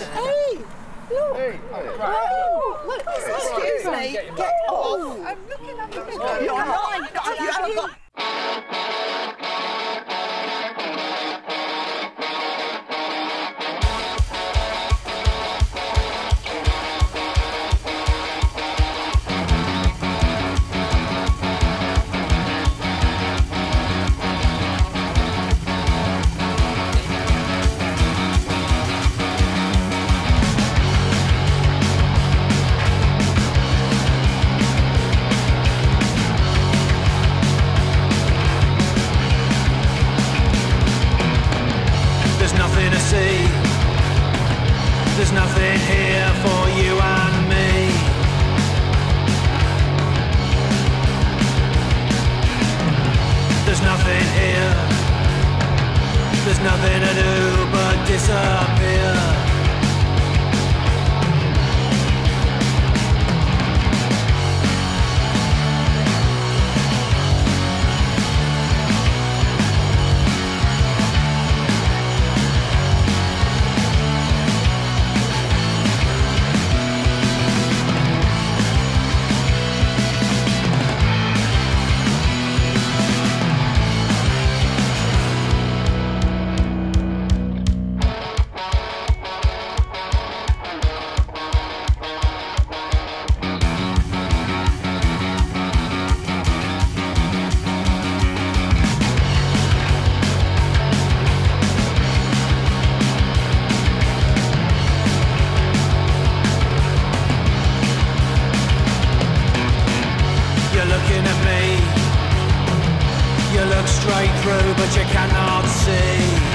Hey! Look! Hey, Oh, look, excuse me. Get off. I'm looking at the You're lying. You haven't nothing to see. There's nothing here for you and me. There's nothing here. There's nothing to do but disappear. Look straight through, but you cannot see.